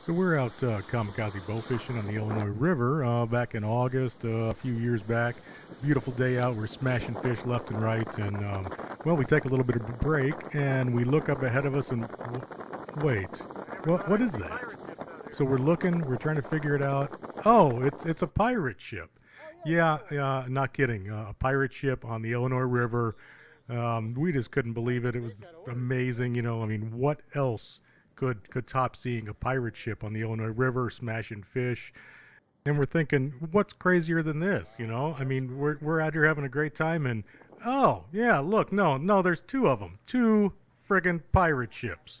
So we're out uh, kamikaze bow fishing on the Illinois River uh, back in August, uh, a few years back. Beautiful day out. We're smashing fish left and right, and um, well, we take a little bit of a break, and we look up ahead of us, and wait, what what is that? So we're looking, we're trying to figure it out. Oh, it's it's a pirate ship. Yeah, uh, not kidding. Uh, a pirate ship on the Illinois River. Um, we just couldn't believe it. It was amazing. You know, I mean, what else? Could could top seeing a pirate ship on the Illinois River smashing fish. And we're thinking, what's crazier than this? You know, I mean, we're we're out here having a great time, and oh yeah, look, no, no, there's two of them, two friggin' pirate ships.